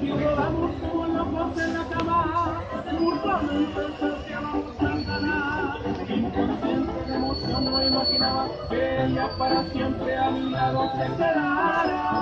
Y rodamos como locos en la cama, mutuamente ansiábamos Santana. Inconsciente de emoción no imaginaba que ella para siempre a mi lado se quedara.